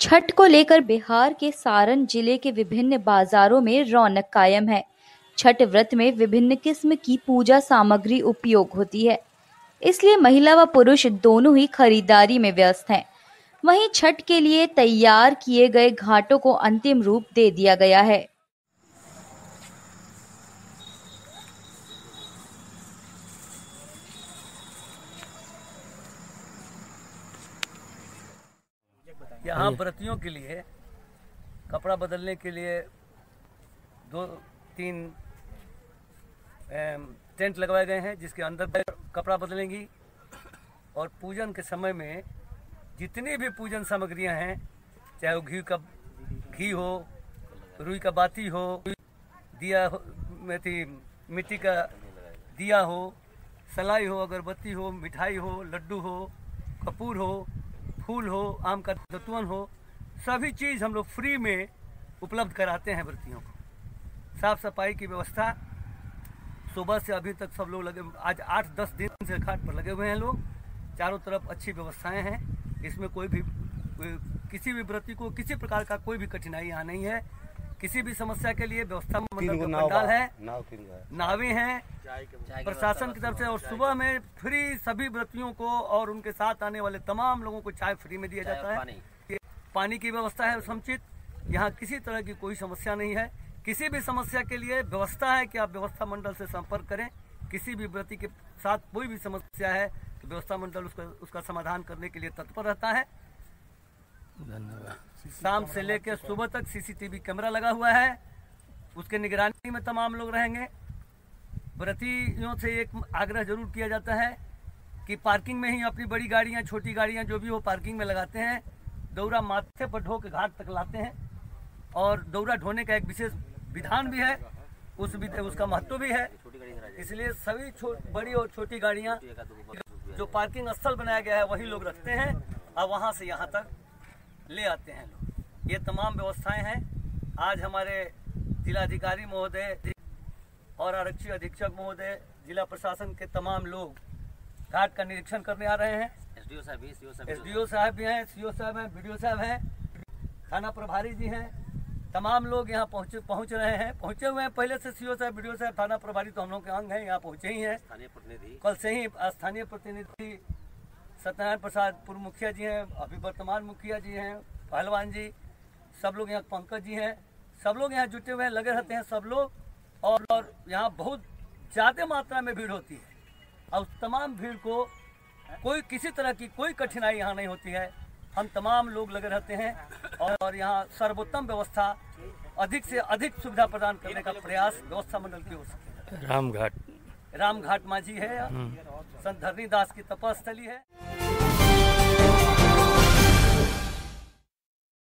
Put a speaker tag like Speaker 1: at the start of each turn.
Speaker 1: छठ को लेकर बिहार के सारण ज़िले के विभिन्न बाजारों में रौनक कायम है। छठ व्रत में विभिन्न किस्म की पूजा सामग्री उपयोग होती है। इसलिए महिला व पुरुष दोनों ही खरीदारी में व्यस्त हैं। वहीं छठ के लिए तैयार किए गए घाटों को अंतिम रूप दे दिया गया है।
Speaker 2: यहाँ व्रतियों के लिए कपड़ा बदलने के लिए दो तीन टेंट लगवाए गए हैं जिसके अंदर कपड़ा बदलेंगी। और पूजन के समय में जितनी भी पूजन सामग्रियाँ हैं चाहे वो घी का घी हो रुई का बाती हो दिया हो मिट्टी का दिया हो सलाई हो अगरबत्ती हो मिठाई हो लड्डू हो कपूर हो फूल हो, आम का दतवन हो, सभी चीज़ हम लोग फ्री में उपलब्ध कराते हैं व्रतियों को। साफ़ सफ़ाई की व्यवस्था, सुबह से अभी तक सब लोग लगे, आज आठ दस दिन से घाट पर लगे हुए हैं लोग। चारों तरफ़ अच्छी व्यवस्थाएँ हैं। इसमें कोई भी किसी भी व्रति को किसी प्रकार का कोई भी कठिनाई यहाँ नहीं है। किसी भी समस्या के लिए व्यवस्था मंडल का पंडाल है
Speaker 3: नाव है
Speaker 2: नावें हैं प्रशासन की तरफ़ से और सुबह में फ्री सभी व्रतियों को और उनके साथ आने वाले तमाम लोगों को चाय फ्री में दिया जाता है। पानी। की व्यवस्था है समुचित। यहाँ किसी तरह की कोई समस्या नहीं है। किसी भी समस्या के लिए व्यवस्था है कि आप व्यवस्था मंडल से संपर्क करें। किसी भी व्रति के साथ कोई भी समस्या है तो व्यवस्था मंडल उसका उसका समाधान करने के लिए तत्पर रहता है। शाम से लेकर सुबह तक सीसीटीवी कैमरा लगा हुआ है। उसके निगरानी में तमाम लोग रहेंगे। व्रतियों से एक आग्रह ज़रूर किया जाता है कि पार्किंग में ही अपनी बड़ी गाड़ियाँ छोटी गाड़ियाँ जो भी हो पार्किंग में लगाते हैं दौरा माथे पर ढो के घाट तक लाते हैं। और दौरा ढोने का एक विशेष विधान भी है। उस भी, उसका महत्व भी है। इसलिए सभी बड़ी और छोटी गाड़ियाँ जो पार्किंग स्थल बनाया गया है वही लोग रखते हैं। और वहाँ से यहाँ तक ले आते हैं लोग। ये तमाम व्यवस्थाएँ हैं। आज हमारे जिलाधिकारी महोदय और आरक्षी अधीक्षक महोदय जिला प्रशासन के तमाम लोग घाट का निरीक्षण करने आ रहे हैं।
Speaker 4: एसडीओ साहब भी सीओ साहब भी
Speaker 2: एसडीओ साहब भी हैं सीओ साहब हैं बीडीओ साहब हैं थाना प्रभारी जी हैं। तमाम लोग यहाँ पहुँच पहुँच रहे हैं। पहुँचे हुए हैं पहले से सीओ साहब बीडीओ साहब थाना प्रभारी तो हम लोग के अंग हैं यहाँ पहुँचे ही हैं।
Speaker 4: स्थानीय प्रतिनिधि।
Speaker 2: कल से ही स्थानीय प्रतिनिधि सत्यनारायण प्रसाद पूर्व मुखिया जी हैं अभी वर्तमान मुखिया जी हैं पहलवान जी सब लोग यहाँ पंकज जी हैं सब लोग यहाँ जुटे हुए हैं लगे रहते हैं सब लोग और, और यहाँ बहुत ज़्यादा मात्रा में भीड़ होती है। और तमाम भीड़ को कोई किसी तरह की कोई कठिनाई यहाँ नहीं होती है। हम तमाम लोग लगे रहते हैं और, और यहाँ सर्वोत्तम व्यवस्था अधिक से अधिक सुविधा प्रदान करने का प्रयास व्यवस्था मंडल की हो। सके
Speaker 3: रामघाट।
Speaker 2: रामघाट माझी है संत धरनी दास की तपस्थली है।